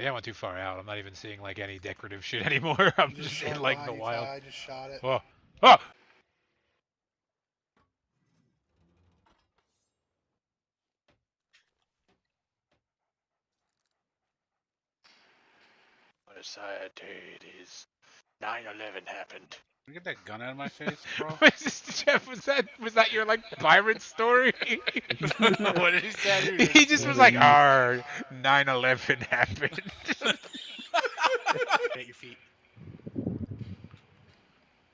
Yeah, I went too far out. I'm not even seeing like any decorative shit anymore. I'm You just shot in like the you wild. I just shot it. Whoa. Oh! What a sad day it is. 9-11 happened. Can you get that gun out of my face, bro? Was Jeff, was that was that your like pirate story? what did he say? he just was like, "Our 9/11 happened." At your feet.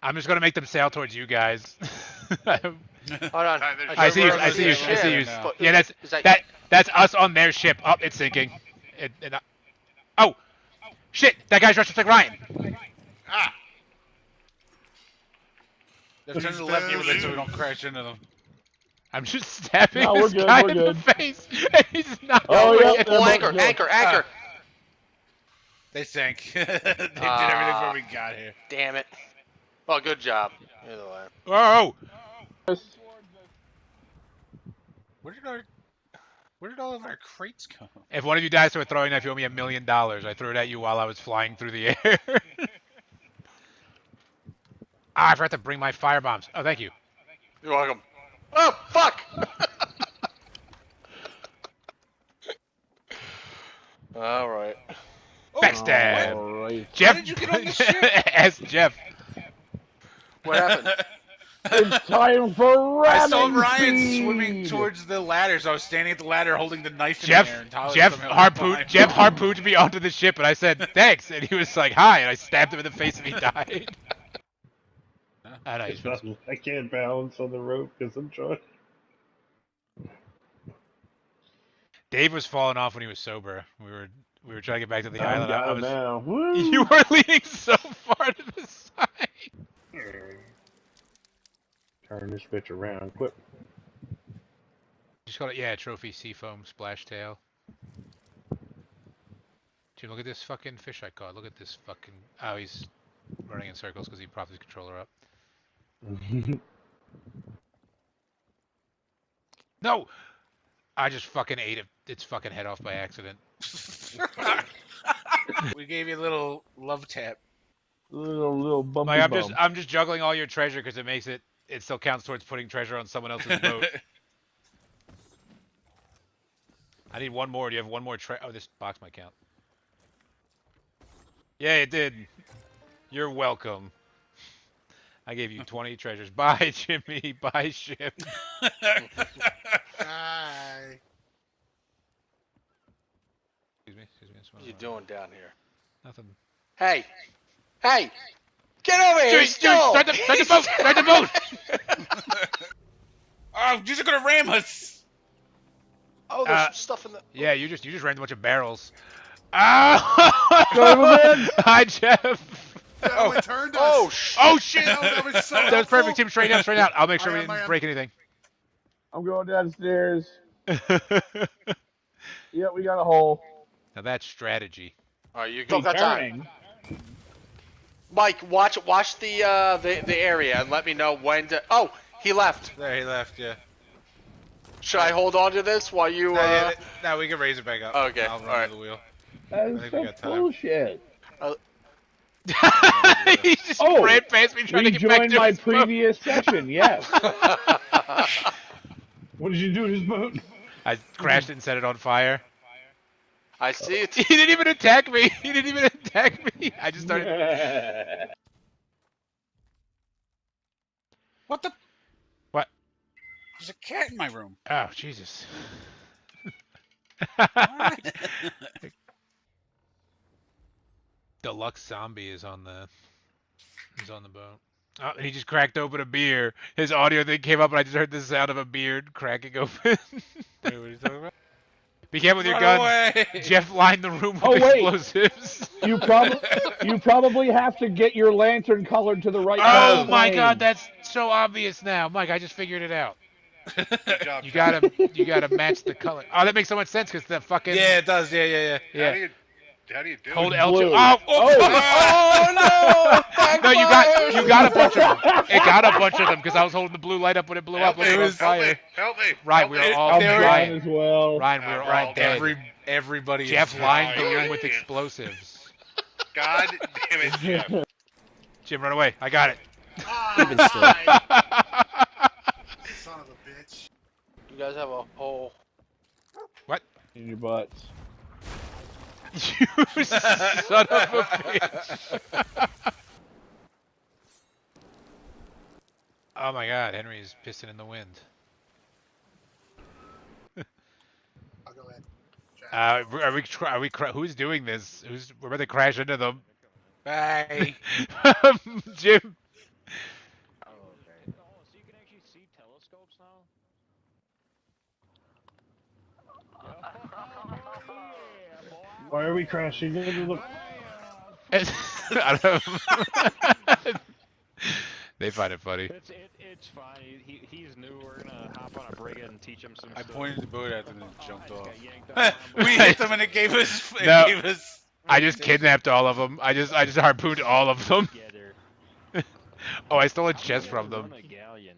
I'm just gonna make them sail towards you guys. Hold on. I see you. I see you. I see you. Yeah, that's that. That's us on their ship. Up, it's sinking. It, it, oh, shit! That guy's rushing like Ryan. Ah! Just turn to the left a little bit so we don't crash into them. I'm just stabbing No, we're this good, guy in good. the face, and he's not. Oh, going yeah, in. Oh, anchor, good. anchor, anchor. They sank. they did everything Ah. before we got here. Damn it. Well, good job. Either way. Whoa! Where did our where did all of our crates go? If one of you dies to a throwing knife, you owe me a million dollars. I threw it at you while I was flying through the air. ah, I forgot to bring my fire bombs. Oh, thank you. You're welcome. Oh, fuck! Alright. Backstab. Alright. Jeff. did you get on the ship? Ask Jeff. What happened? It's time for I saw Ryan speed. swimming towards the ladder, so I was standing at the ladder holding the knife in Jeff, the air. And Jeff harpoon. Jeff harpooned me onto the ship, and I said thanks, and he was like hi, and I stabbed him in the face, and he died. I know, It's not- I can't balance on the rope because I'm trying. Dave was falling off when he was sober. We were we were trying to get back to the I'm island. I, I was, now. Woo. you were leaning so far to the side. Turn this bitch around quick. Just call it yeah, trophy seafoam Splashtail. Jim, look at this fucking fish I caught. Look at this fucking. Oh, he's running in circles because he propped his controller up. No, I just fucking ate it. Its fucking head off by accident. we gave you a little love tap. little little bumpy Like I'm bump. just I'm just juggling all your treasure because it makes it it still counts towards putting treasure on someone else's boat. I need one more. Do you have one more tre- Oh, this box might count. Yeah, it did. You're welcome. I gave you 20 treasures. Bye, Jimmy. Bye, ship. Hi. Excuse me. Excuse me. I just What are you doing down here? Nothing. Hey! Hey! Get over here! Jimmy, he's Jimmy, start the, start the boat. Start the boat. oh, these are gonna ram us. Oh, there's Uh, some stuff in the. Yeah, you just you just ran a bunch of barrels. Ah! Go ahead. Hi, Jeff. Oh, it turned us. Oh, sh! Oh shit! Hell, that was so That was perfect. helpful. Team straight down, straight out. I'll make sure I we am, didn't am. break anything. I'm going downstairs. now Yeah, we got a hole. Now that's strategy. Alright, you still got time. Mike, watch watch the uh the, the area and let me know when to. Oh, he left. There, he left. Yeah. Should I hold on to this while you? No, Uh... th- no, we can raise it back up. Okay, I'll run alright. the wheel. That I is think we got time. bullshit. he just Oh, ran past me trying to get back to my his boat. previous session. Yes. What did you do to his boat? I crashed it and set it on fire. I see it. He didn't even attack me. He didn't even attack me. I just started. What the? What? There's a cat in my room. Oh Jesus. What? Deluxe zombie is on the is on the boat. Oh, and he just cracked open a beer. His audio thing came up, and I just heard the sound of a beard cracking open. Wait, what are you talking about? Be careful with your Run guns. away! Jeff lined the room oh, with Oh, wait. explosives. You probably you probably have to get your lantern colored to the right. Oh my frame. God, that's so obvious now, Mike. I just figured it out. Good job. You gotta, you gotta match the color. Oh, that makes so much sense because the fucking Yeah, it does. Yeah, yeah, yeah. How do yeah. You, how do you do Hold it? L2. Blue. Ah, oh, Oh, Oh no! no, you got, you got a bunch of them. It got a bunch of them because I was holding the blue light up when it blew Help up when me, it was on help me, fire. help me. Right, help we me. were all I'm They were- trying Ryan. as well. Ryan, we were all we're all dead. Every Everybody. is Jeff lined the Oh, room with explosives. God damn it, Jeff. Jim, run away. I got it. Even still. Son of a bitch. You guys have a hole. What? In your butts. You son of a bitch. oh my god, Henry's pissing in the wind. I'll go ahead. Uh, are we? Try, are we? Cra- who's doing this? Who's? We're about to crash into them. Bye. Jim. Oh, okay. Oh, so you can actually see telescopes now? Why are we crashing into the? I don't know. they find it funny. It's it, it's fine. He, he he's new. We're gonna hop on a brigade and teach him some I stuff. pointed the boat at him and Oh, jumped I off. got yanked out of we hit them and it gave us. It No. gave us. I just kidnapped all of them. I just I just harpooned all of them. Oh, I stole a chest from them. a galleon.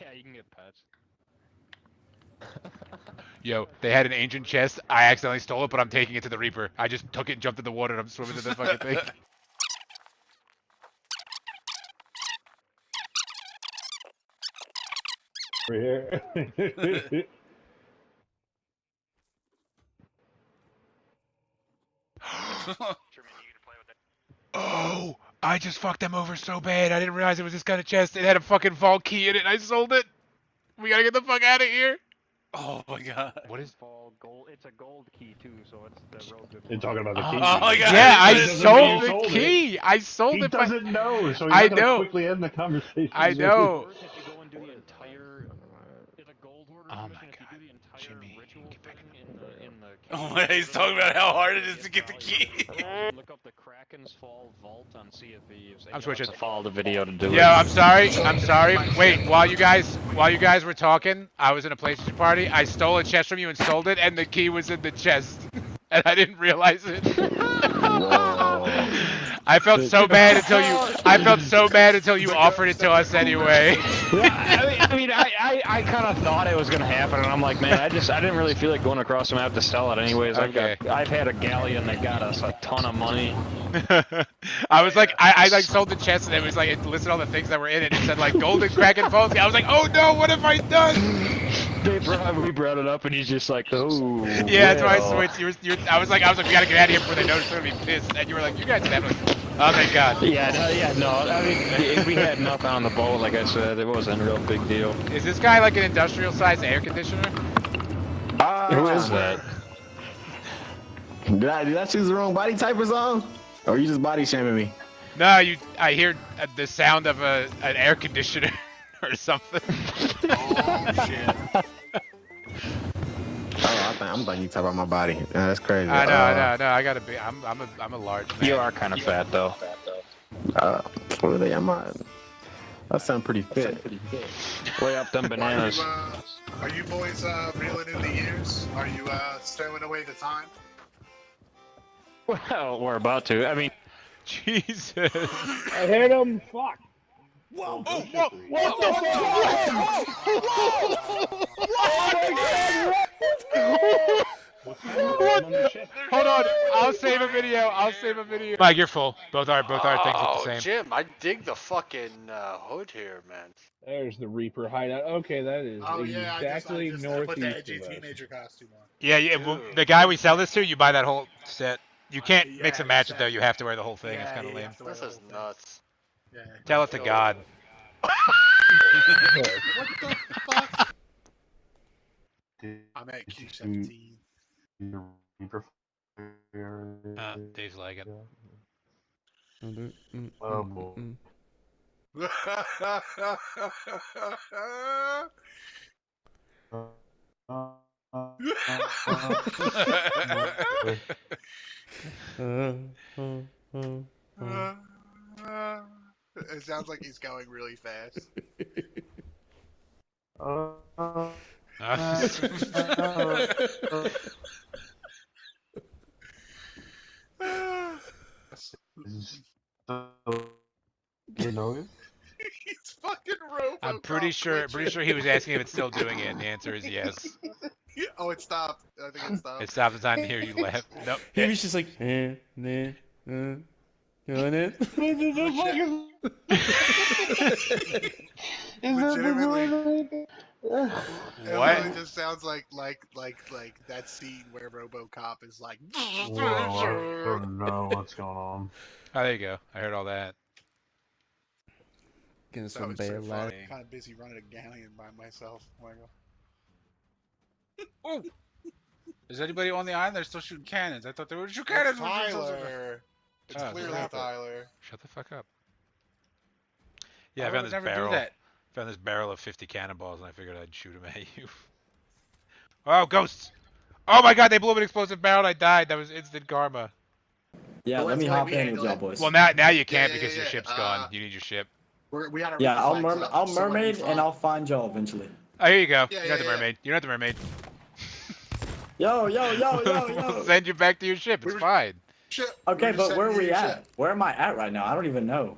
Yeah, you can get pets. Yo, they had an ancient chest. I accidentally stole it, but I'm taking it to the Reaper. I just took it, and jumped in the water, and I'm swimming to the fucking thing. Over here. Oh, I just fucked them over so bad. I didn't realize it was this kind of chest. It had a fucking vault key in it. and I sold it. We gotta get the fuck out of here. Oh my god. What is? Fall gold. It's a gold key too, so it's the real good. You're one. talking about the Oh, key. Oh my god. Yeah, I It doesn't mean sold the sold it. key. I sold He it. by- doesn't know, so he's I not gonna know. quickly end the conversation. I know. First, if you go and do the entire, it's a gold hoarder Oh my God, the entire Jimmy, ritual get back thing in the in the. Oh cave, my, he's talking about how hard it is to get the key. Look up the Kraken's Fall vault on Sea of Thieves. I'm switching. To follow the video to do it. Yeah, I'm sorry. I'm sorry. Wait, while you guys while you guys were talking, I was in a PlayStation party. I stole a chest from you and sold it, and the key was in the chest, and I didn't realize it. I felt so bad until you. I felt so bad until you offered it to us anyway. I mean, I, mean, I, I, I kind of thought it was gonna happen, and I'm like, man, I just, I didn't really feel like going across them. I have to sell it anyways. I've got, I've had a galleon that got us a ton of money. I was like, I, I like sold the chest, and it was like it listed all the things that were in it. It said like golden kraken phones. I was like, oh no, what have I done? They brought, we brought it up, and he's just like, oh. Yeah, that's why I switched. You were, you were, I was like, I was like, we gotta get out of here before they notice they're gonna be pissed. And you were like, you guys have like, oh thank God. Yeah, no, yeah, no. I mean, we had nothing on the boat, like I said. It wasn't a real big deal. Is this guy like an industrial sized air conditioner? Who is that? Did I, did I choose the wrong body type or something? Or you just body shaming me? No, you. I hear uh, the sound of a an air conditioner or something. Oh shit. Oh, I think, I'm thinking you talk about my body. Yeah, that's crazy. I know, uh, I know, I know. I gotta be. I'm, I'm a, I'm a large man. You are kind of fat, though. Uh, really, I'm not. That sound pretty fit. Way up them Are bananas. you, uh, are you boys uh, reeling in the years? Are you uh, stowing away the time? Well, we're about to. I mean, Jesus. I hit him. Fuck. Whoa! Oh, whoa, What the fuck? Hold on. I'll save a video. I'll save a video. Mike, you're full. Both our both our things look Oh, the same. Jim, I dig the fucking uh, hood here, man. There's the Reaper hideout. Okay, that is Oh yeah, I just, I exactly just I put the northeast edgy of us. teenager costume on. Yeah, yeah. Well, the guy we sell this to, you buy that whole set. You can't Yeah, mix and match it though. You have to wear the whole thing. it's kind of you lame. have to wear This is thing. nuts. Yeah. Tell it to God. What the fuck? I'm at Q17. Uh, Dave's lagging. Oh, boy. it sounds like he's going really fast. Uh, You know it? he's fucking robo. I'm pretty sure. Pretty sure he was asking if it's still doing it, and the answer is yes. Oh, it stopped. I think it stopped. It stopped the time to hear you laugh. Nope. He was just like, eh, nah, uh, doing it. Legitimately. It What? really just sounds like like like like that scene where RoboCop is like. Whoa, I don't know what's going on. Oh, there you go. I heard all that. Getting That some was so bad funny. light. Kind of busy running a galleon by myself. Oh my god. Is anybody on the island? They're still shooting cannons. I thought they were shooting cannons. when themselves over. Tyler. It's Oh, clearly. Tyler. Shut the fuck up. Yeah, I, I found would this never barrel. do that. Found this barrel of 50 cannonballs, and I figured I'd shoot them at you. Oh, ghosts! Oh my god, they blew up an explosive barrel and I died. That was instant karma. Yeah, Well, let me hop we in handle with y'all boys. Well, now now you can't yeah, because yeah, your yeah. ship's Uh, gone. You need your ship. We're, we gotta. yeah, I'll reflag mermaid, I'll so when we mermaid, and I'll find y'all eventually. Oh, here you go. Yeah, You're not the yeah. mermaid. You're not the mermaid. Yo, yo, yo, yo, we'll yo. send you back to your ship. We It's were- fine. Shit, Okay, we're but where are we at? shit. Where am I at right now? I don't even know.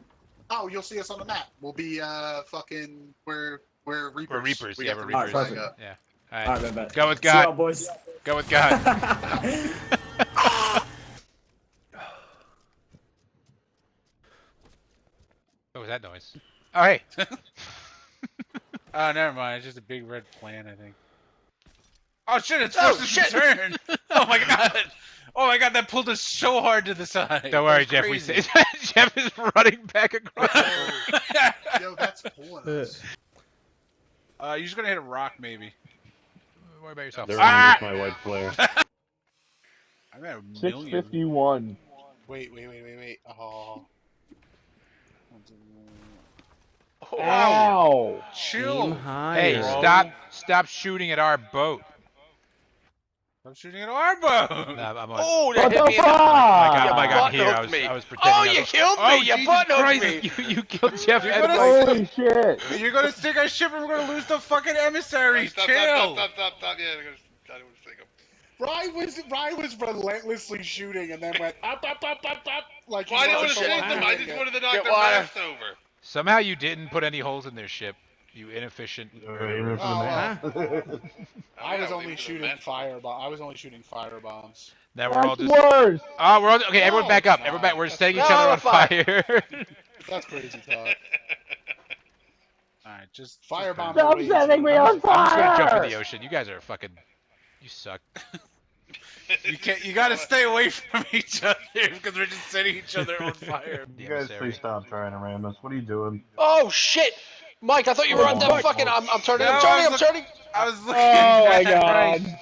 Oh, you'll see us on the map. We'll be uh fucking we're we're Reapers. We're Reapers. We yeah, we're Reapers. Alright. Yeah. All right. All right, bet, bet. Go with See y'all, God. boys. Go with God. what was that noise? Oh, hey. Oh, never mind. It's just a big red plan, I think. Oh shit! It's Oh, forced us shit. to turn. Oh my god! Oh my god! That pulled us so hard to the side. Don't worry, That's Jeff. We crazy. Say Jeff is running back across. Yo, that's pulling us. uh, you're just gonna hit a rock, maybe. Don't worry about yourself. They're Ah! underneath my white flare. I'm at a Six million. fifty one. Wait, wait, wait, wait, wait. Oh. Ow! Chill. Hey, bro. stop! Stop shooting at our boat. I'm shooting at our boat. No, I'm on. Oh, that What hit the me. in the- Oh my god! fuck? Oh my god! Here, I was, me. I was pretending. Oh, you was- killed me! Oh, you Jesus butt hooked Christ, me! You, you killed Jeff You're gonna- Holy shit! You're gonna sink our ship and we're gonna lose the fucking emissaries. Stop, Chill. stop, stop, stop, stop. Yeah, they're gonna, I don't want to think of. Ryan was Ryan was relentlessly shooting and then went up, up, up, up, up. Like Why do you wasn't wanna shoot them? I just wanted to knock Get their water. mast over. Somehow you didn't put any holes in their ship. You inefficient. Aiming for the Oh, map. I was only shooting firebomb. I was only shooting fire bombs. Now we're all That's just. worse. Oh, we're all okay. Everyone oh, back up. it's Everyone not. back. We're setting each other on fire. fire. That's crazy talk. Alright, just Firebomb. Stop away. setting me on I'm just gonna jump in the ocean. You guys are fucking. You suck. You can't. You gotta stay away from each other because we're just setting each other on fire. You guys please stop trying to ram us. What are you doing? Oh shit! Mike, I thought you were on Oh, that fucking. I'm, I'm turning. No, I'm turning. I'm look- turning. I was oh, looking. Oh my back. god!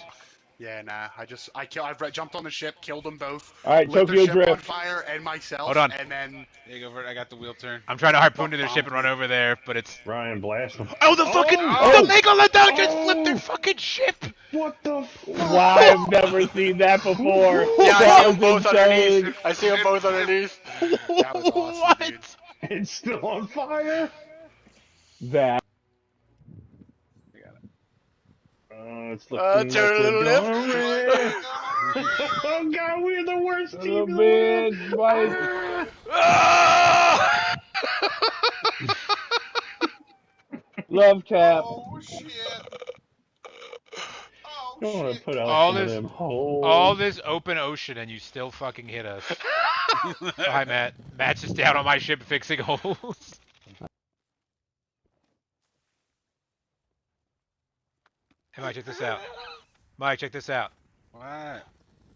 Yeah, nah. I just I kill. I re- jumped on the ship, killed them both. All right, lit the Tokyo ship on Drift. fire and myself. Hold on. And then There you go, Vert. I got the wheel turn. I'm trying to harpoon to their ship and run over there, but it's. Ryan, blast them. Oh, the fucking Oh! the oh. Megalodon just oh. flipped their fucking ship. What the? Wow, I've never seen that before. Yeah, I that see them both insane. underneath. I see them both underneath. that was awesome, what? dude. It's still on fire. That. I got it uh, it's Uh, looking turn a like little left. oh god, we're the worst Son team. of a in the world. bitch, Mike. Ah! Love tap. Oh shit. Oh I want to shit. put out All this- holes. All this open ocean and you still fucking hit us. Hi, Matt. Matt's just down on my ship fixing holes. Hey, Mike, check this out. Mike, check this out. What?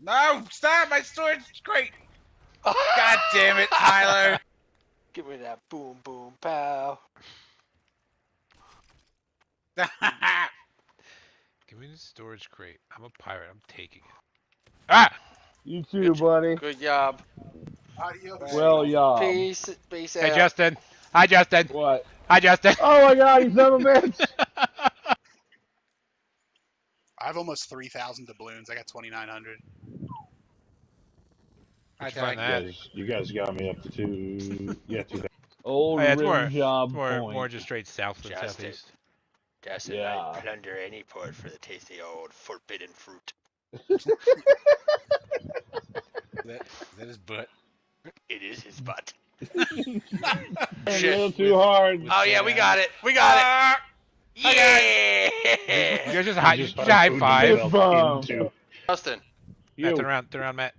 No! Stop! My storage is great. God damn it, Tyler. Give me that boom boom pow. Give me the storage crate. I'm a pirate. I'm taking it. Ah! You too, buddy. Good job. Adios. Well, y'all. Peace. Peace Hey, out. Justin. Hi, Justin. What? Hi, Justin. Oh my god, you son of a bitch! I have almost three thousand doubloons. I got twenty nine hundred. I Where'd you find that? guys, you guys got me up to two. Yeah, two. Old oh, oh, yeah, it's rim more- job More, point. more just straight south than Justin. southeast. Justin Yeah. might plunder any port for the tasty old forbidden fruit. Is that, is that butt? It is his butt. a Shit. little too hard. Oh yeah, we got it. We got it. Ah! You Yeah. guys just high, You just just high harpooned five. yourself Bomb. into- Justin, You. Matt, turn around, turn around, Matt.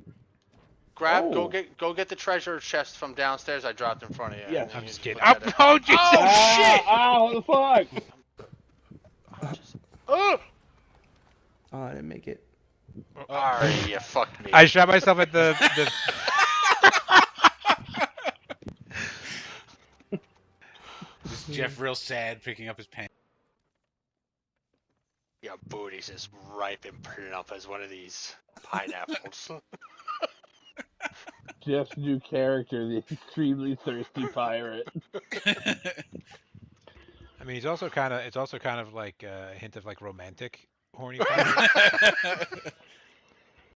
grab, go Oh. get, go get the treasure chest from downstairs. I dropped in front of you. Yeah. I'm just kidding. that Oh, in. oh, Jesus. Ah, Oh, what the fuck? Oh! Oh, I didn't make it. Alright, you fucked me. I shot myself at the. the Jeff real sad picking up his pen. Your booty's as ripe and plump as one of these pineapples. Jeff's new character, the extremely thirsty pirate. I mean, he's also kind of. It's also kind of like uh, a hint of like romantic horny. pirate.